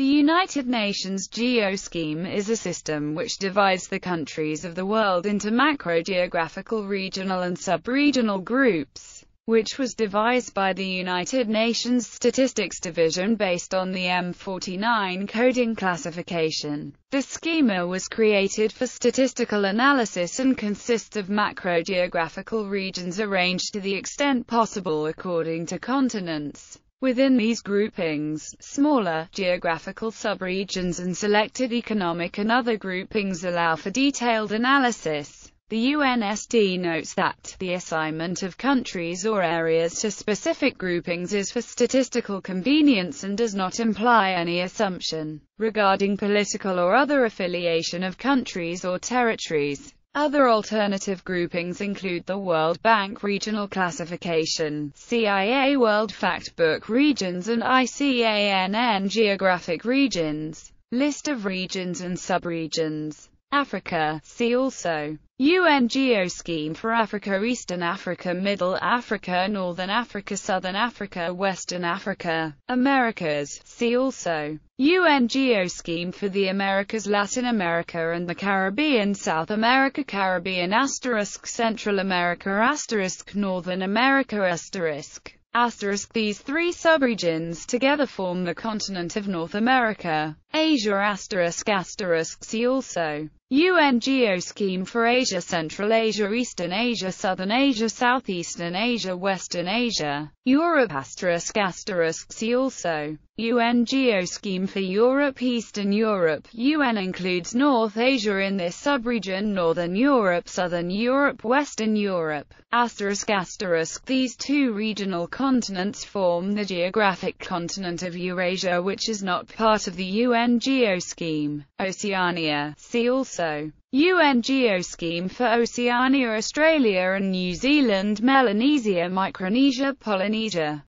The United Nations Geoscheme is a system which divides the countries of the world into macro-geographical, regional and sub-regional groups, which was devised by the United Nations Statistics Division based on the M49 coding classification. The schema was created for statistical analysis and consists of macro-geographical regions arranged to the extent possible according to continents. Within these groupings, smaller, geographical subregions and selected economic and other groupings allow for detailed analysis. The UNSD notes that, the assignment of countries or areas to specific groupings is for statistical convenience and does not imply any assumption regarding political or other affiliation of countries or territories. Other alternative groupings include the World Bank Regional Classification, CIA World Factbook Regions and ICANN Geographic Regions. List of regions and subregions. Africa, see also. UN Geoscheme for Africa Eastern Africa Middle Africa Northern Africa Southern Africa Western Africa Americas, see also. UN Geoscheme for the Americas Latin America and the Caribbean South America Caribbean asterisk Central America asterisk Northern America asterisk Asterisk These three subregions together form the continent of North America. Asia asterisk asterisk See also UN Geoscheme for Asia Central Asia Eastern Asia Southern Asia Southeastern Asia Western Asia Europe asterisk asterisk See also UN Geoscheme for Europe Eastern Europe. UN includes North Asia in this subregion Northern Europe Southern Europe Western Europe. Asterisk asterisk. These two regional continents form the geographic continent of Eurasia which is not part of the UN Geoscheme. Oceania. See also. UN Geoscheme for Oceania Australia and New Zealand Melanesia Micronesia Polynesia